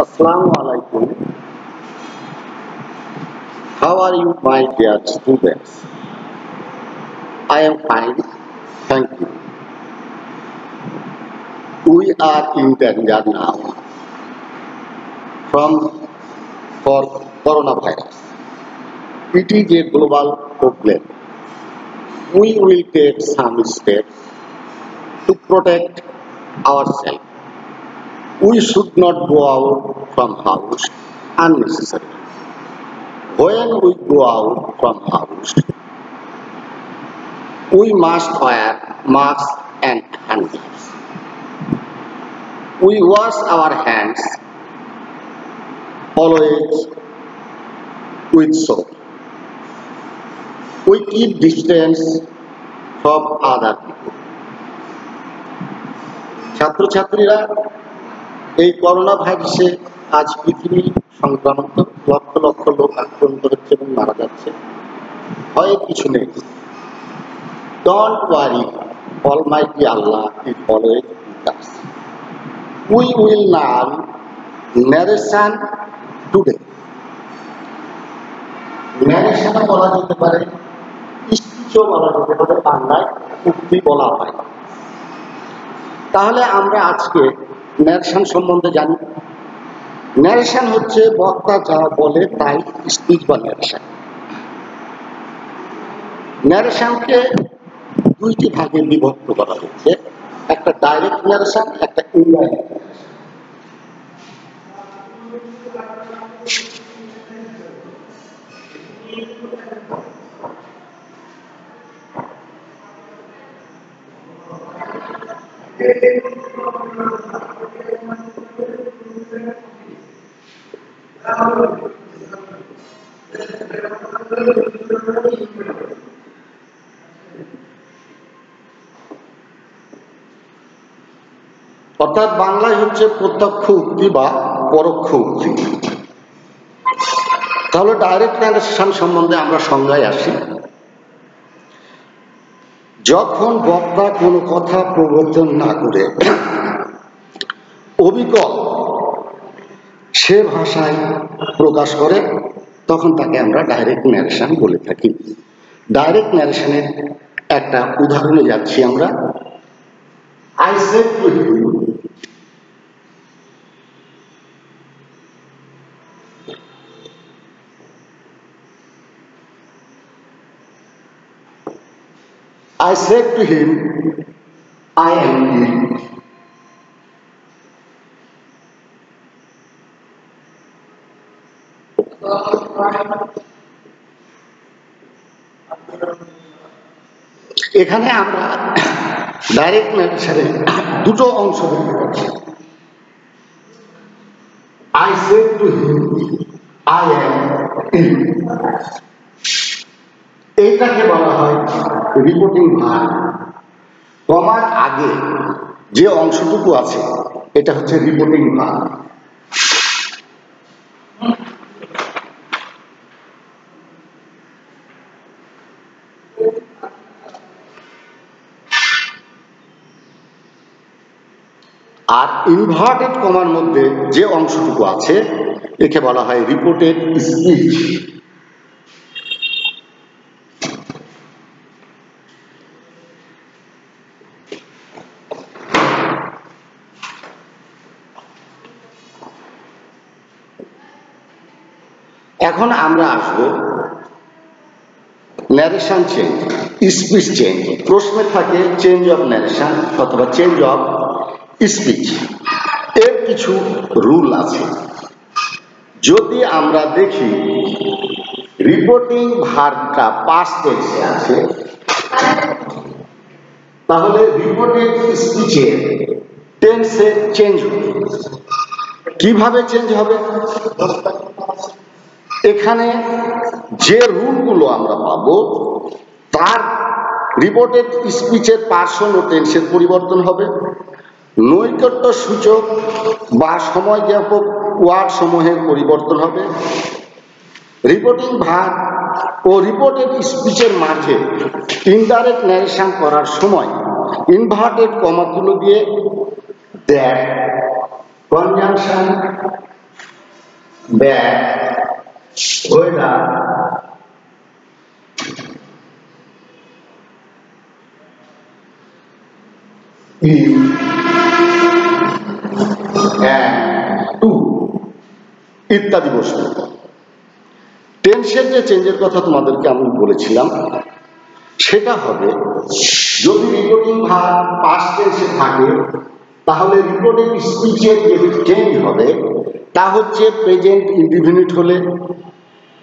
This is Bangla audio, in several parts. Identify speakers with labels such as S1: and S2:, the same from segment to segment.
S1: Assalamu alaikum. How are you, my dear students? I am fine, thank you. We are in danger now from for coronavirus. It is a global problem. We will take some steps to protect ourselves We should not go out from house unnecessarily. When we go out from house, we must wear masks and hand gloves. We wash our hands always with soap. We keep distance from other people. ছাত্রছাত্রীরা এই করোনা ভাইরাসে আজ পৃথিবী সংক্রামক লক্ষ লক্ষ লোক আক্রান্ত হচ্ছে এবং মারা যাচ্ছে। ভয়ের কিছু নেই। Don't worry almighty Allah is always with us we will know narration today ন্যারেশনও বলা যেতে পারে স্পিচও বলা যেতে পারে, বাংলায় উক্তি বলা হয়। তাহলে আমরা আজকে ন্যারেশন সম্বন্ধে জানি। ন্যারেশন হচ্ছে বক্তা যা বলে তাই স্পিচ বা ন্যারেশন। ন্যারেশনকে দুইটি ভাগে বিভক্ত করা হয়েছে। একটা ডাইরেক্ট ন্যারেশন, একটা ইনডাইরেক্ট অর্থাৎ বাংলায় হচ্ছে প্রত্যক্ষ উক্তি বা পরোক্ষ উক্তি। তাহলে ডাইরেক্ট ন্যারেশন সম্বন্ধে আমরা সংজ্ঞায় আসি। যখন বক্তা কোনো কথা প্রবর্তন না করে, অবিকল সে ভাষায় প্রকাশ করে তখন তাকে আমরা ডাইরেক্ট ন্যারেশন বলে থাকি ডাইরেক্ট ন্যারেশনের একটা উদাহরণে যাচ্ছি আমরা I said to him, I said to him, I am ill. এখানে আমরা ডাইরেক্ট ন্যারেশনে দুটো অংশ দেখতে পাচ্ছি। I said to him I am এইটাকে বলা হয় রিপোর্টিং ভার কমার আগে যে অংশটুকু আছে, এটা হচ্ছে রিপোর্টিং ভার আর ইনভার্টেড কমার মধ্যে যে অংশটুকু আছে, একে বলা হয় রিপোর্টেড স্পিচ এখন আমরা আসব ন্যারেশন চেঞ্জ স্পিচ চেঞ্জ প্রশ্নে থাকে চেঞ্জ অফ ন্যারেশন অথবা চেঞ্জ অফ স্পিচ এর কিছু রুল আছে। যদি আমরা দেখি রিপোর্টিং ভারটা পাস টেন্সে আছে, তাহলে রিপোর্টেড স্পিচের টেন্সে চেঞ্জ হবে। কীভাবে চেঞ্জ হবে? এখানে যে রুলগুলো আমরা পাবো, তার রিপোর্টেড স্পিচের পার্সন ও টেন্সের পরিবর্তন হবে। নৈকট্য সূচক বা সময় জ্ঞাপক ওয়ার্ড সমূহের পরিবর্তন হবে। রিপোর্টিং ভাগ ও রিপোর্টেড স্পিচের মাঝে ইনডাইরেক্ট ন্যারেশন করার সময় ইনভার্টেড কমাগুলো দিয়ে দ্যাট কনজাংশন bad weather ইত্যাদি বসবে টেন্সের যে চেঞ্জের কথা তোমাদেরকে আমি বলেছিলাম, সেটা হবে যদি রিপোর্টিং ভার পাস্ট টেন্সে থাকে, তাহলে রিপোর্টিং স্পিচের যে চেঞ্জ হবে, তা হচ্ছে প্রেজেন্ট ইনডিফিনিট হলে,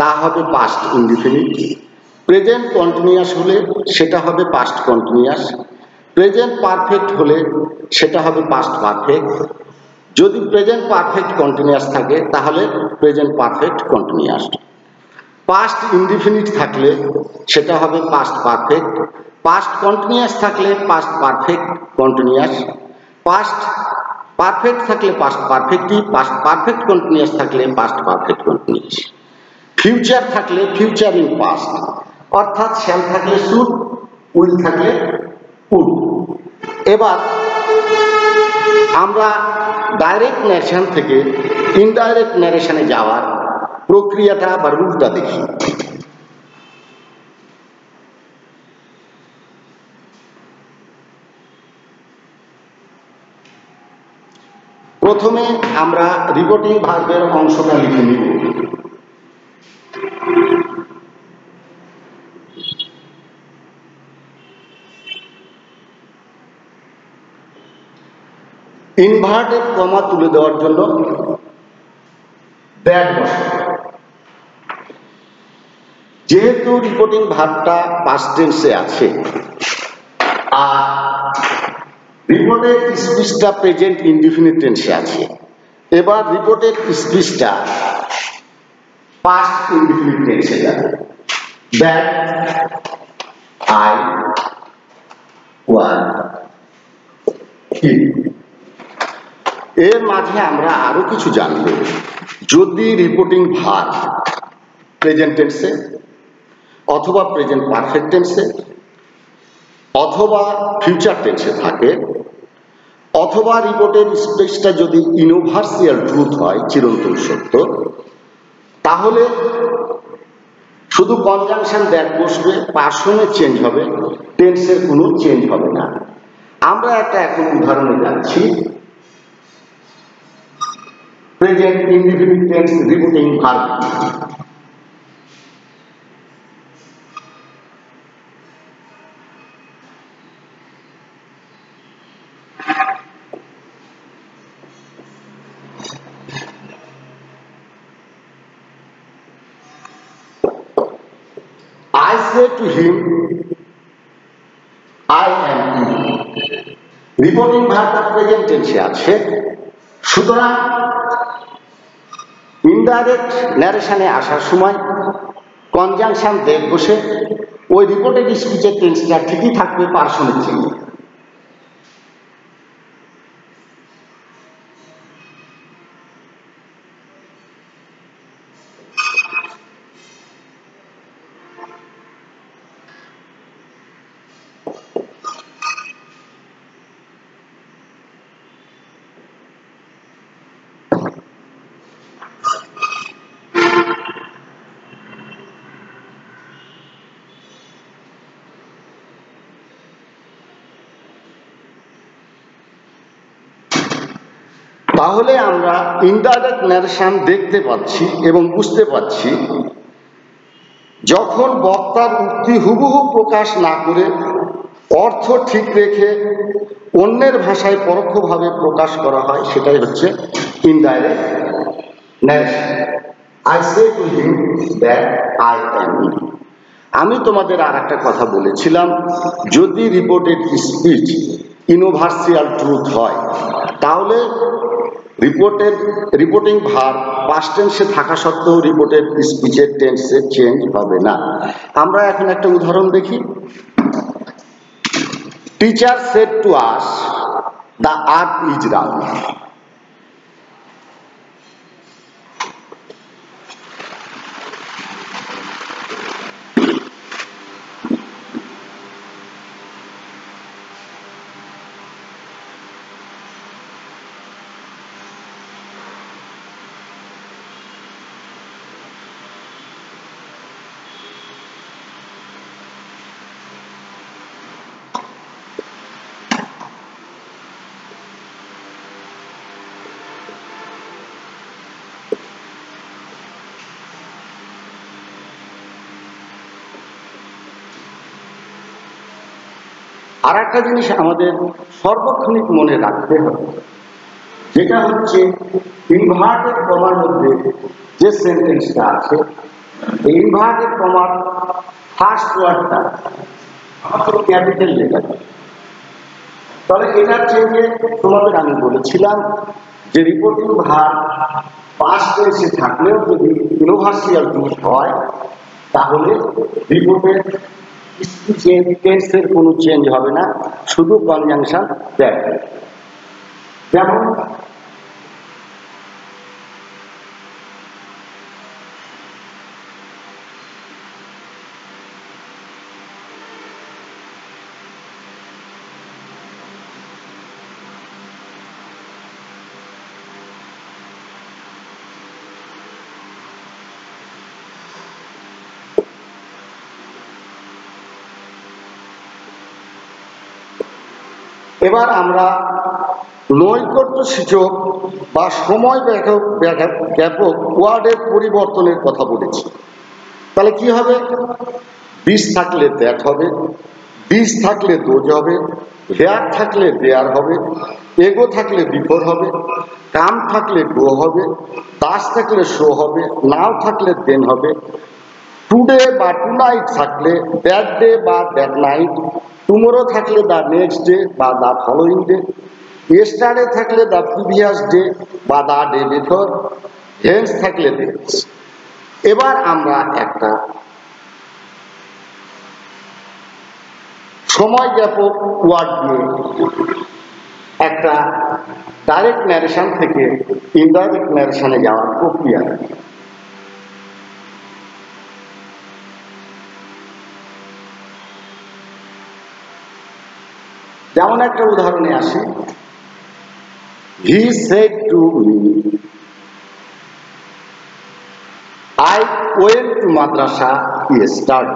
S1: তা হবে পাস্ট ইনডিফিনিট প্রেজেন্ট কন্টিনিউয়াস হলে, সেটা হবে পাস্ট কন্টিনিউয়াস প্রেজেন্ট পারফেক্ট হলে সেটা হবে পাস্ট পারফেক্ট যদি প্রেজেন্ট পারফেক্ট কন্টিনিউয়াস থাকে, তাহলে present perfect continuous past indefinite থাকলে সেটা হবে পাস্ট পারফেক্ট পাস্ট কন্টিনিউয়াস থাকলে past perfect continuous past perfect থাকলে পাস্ট পারফেক্টই পাস্ট পারফেক্ট কন্টিনিউয়াস থাকলে পাস্ট পারফেক্ট কন্টিনিউয়াস ফিউচার থাকলে ফিউচার ইন পাস্ট অর্থাৎ শ্যাল থাকলে শুড উইল থাকলে এবার আমরা ডাইরেক্ট ন্যারেশন থেকে ইনডাইরেক্ট ন্যারেশনে যাওয়ার প্রক্রিয়াটা বা রুলটা দেখি। প্রথমে আমরা রিপোর্টিং ভার্বের অংশটা লিখে নিব। ইনভার্টেড কমা তুলে দেওয়ার জন্য ব্যাড বসে। যেহেতু রিপোর্টিং ভাবটা পাস্ট টেন্সে আছে, আর রিপোর্টের স্পিচটা প্রেজেন্ট ইনডিফিনিট টেন্সে আছে, এবার রিপোর্টের স্পিচটা পাস্ট ইনডিফিনিট টেন্সে যাবে। দ্যাট আই ওয়ান এর মাঝে আমরা আরও কিছু জানব। যদি রিপোর্টিং ভার প্রেজেন্ট টেন্সে অথবা প্রেজেন্ট পারফেক্ট টেন্সে অথবা ফিউচার টেন্সে থাকে, অথবা রিপোর্টের স্পেসটা যদি ইউনিভার্সিয়াল ট্রুথ হয়, চিরন্তন সত্য, তাহলে শুধু কনজাংশন ব্যাক বসবে পার্সনের চেঞ্জ হবে টেন্সের কোনো চেঞ্জ হবে না। আমরা একটা এখন উদাহরণে যাচ্ছি। Present indefinite tense reporting verb I say to him, I am. Reporting ভার্বটা present টেন্সে আছে সুতরাং ইনডাইরেক্ট ন্যারেশনে আসার সময় কনজাংশন দেখ বসে ওই রিপোর্টেড স্পিচের টেন্সটা ঠিকই থাকবে পার্সনের চেঞ্জ তাহলে আমরা ইনডাইরেক্ট ন্যারেশন দেখতে পাচ্ছি এবং বুঝতে পাচ্ছি, যখন বক্তার উক্তি হুবহু প্রকাশ না করে অর্থ ঠিক রেখে অন্যের ভাষায় পরোক্ষভাবে প্রকাশ করা হয়, সেটাই হচ্ছে ইনডাইরেক্ট আই আই আমি তোমাদের আর একটা কথা বলেছিলাম, যদি রিপোর্টেড স্পিচ ইউনিভার্সিয়াল ট্রুথ হয়, তাহলে রিপোর্টেড রিপোর্টিং ভার পাস্ট টেন্সে থাকা সত্ত্বেও রিপোর্টেড স্পিচের টেন্সে চেঞ্জ হবে না। আমরা এখন একটা উদাহরণ দেখি। Teacher said to us the earth is round আর একটা জিনিস আমাদের সর্বক্ষণিক মনে রাখতে হবে। যেটা হচ্ছে ইনভার্টেড কমার মধ্যে যে সেন্টেন্সটা আছে, এই ইনভার্টেড কমার ফার্স্ট ওয়ার্ডটা ক্যাপিটাল লেটার তাহলে এটার চেঞ্জে তোমাদের আমি বলেছিলাম যে রিপোর্টিং ভার পাস এসে থাকলেও যদি ইউনিভার্সিয়াল ইউজ হয়, তাহলে রিপোর্টের টেন্সের কোনো চেঞ্জ হবে না। শুধু কনজাংশন দেয় যেমন এবার আমরা নৈকট্য সূচক বা সময় ব্যাপক ব্যাপক ওয়ার্ডের পরিবর্তনের কথা বলেছি। তাহলে কি হবে? বিষ থাকলে দ্যাট হবে, বিষ থাকলে দোজ হবে, হেয়ার থাকলে দেয়ার হবে, এগো থাকলে বিফোর হবে, কাম থাকলে গো হবে, দাস থাকলে শো হবে, নাও থাকলে দেন হবে টুডে বা টু নাইট থাকলে দ্যাট ডে বা দ্যাট নাইট টুমোরো থাকলে দ্য নেক্সট ডে বা দ্য ফলোয়িং ডে ইয়েস্টারডে থাকলে দ্য প্রিভিয়াস ডে বা দ্য ডে বিফোর হেন্স থাকলে দেন্স এবার আমরা একটা সময় ব্যাপক ওয়ার্ড দিয়ে একটা ডাইরেক্ট ন্যারেশন থেকে ইনডাইরেক্ট ন্যারেশনে যাওয়ার প্রক্রিয়া। যেমন একটা উদাহরণে আসি। He said to me I went to madrasa ইয়ে স্টার্ট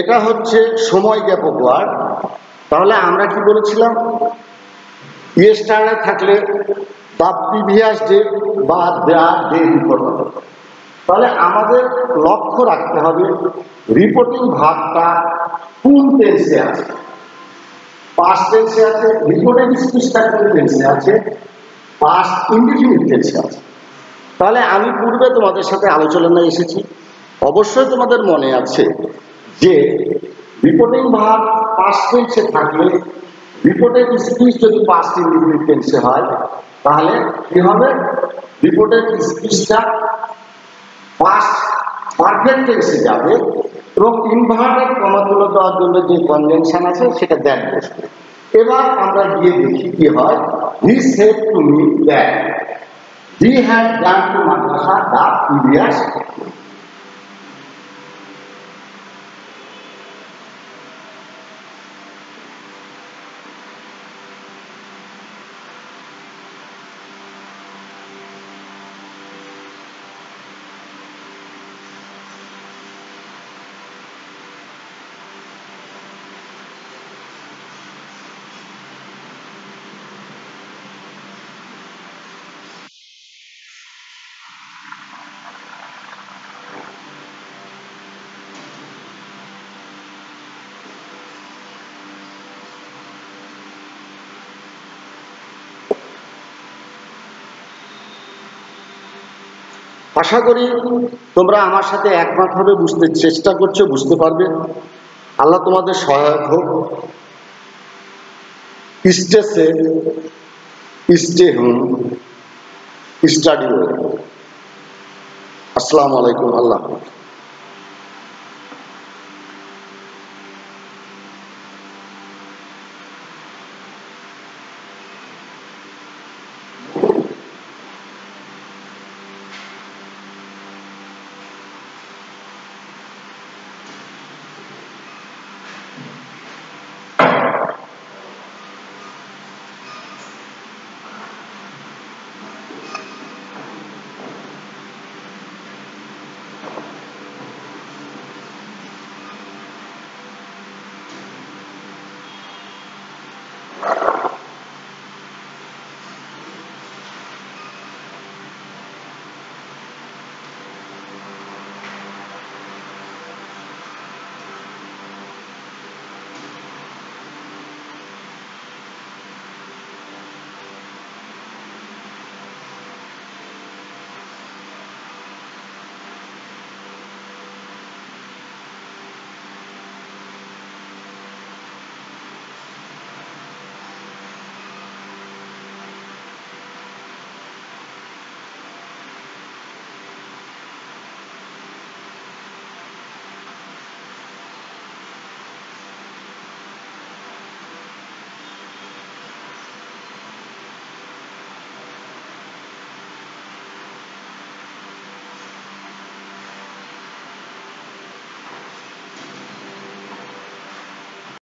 S1: এটা হচ্ছে সময় জ্ঞাপক ওয়ার্ড তাহলে আমরা কি বলেছিলাম? ইয়েস্টারে থাকলে বা প্রিভিয়াস ডে বা ডে বিফোর তাহলে আমাদের লক্ষ্য রাখতে হবে রিপোর্টিং ভাগটা কোন টেন্সে আছে? পাস্ট টেন্সে আছে রিপোর্টেড স্পিচটা কোন টেন্সে আছে? পাস্ট ইনডিফিনিট টেন্সে আছে। তাহলে আমি পূর্বে তোমাদের সাথে আলোচনায় এসেছি। অবশ্যই তোমাদের মনে আছে যে রিপোর্টিং ভাগ পাস্ট টেন্সে থাকলে রিপোর্টেড স্পিচ যদি পাস্ট ইনডিফিনিট টেন্সে হয়, তাহলে কি হবে? রিপোর্টেড স্পিচটা পাস্ট পারফেক্ট টেন্সে যাবে এবং ইনভার্টেড কমাতুলো দেওয়ার জন্য যে কনভেনশন আছে, সেটা দেন বসবে। এবার আমরা গিয়ে দেখি কি হয়। He said to me that he had done to madrasa the previous আশা করি তোমরা আমার সাথে একমাত্রভাবে বুঝতে চেষ্টা করছ, বুঝতে পারবে। আল্লাহ তোমাদের সহায়ক হোক। স্টেসে স্টে হুম, স্টাডি আসসালামু আলাইকুম, আল্লাহ you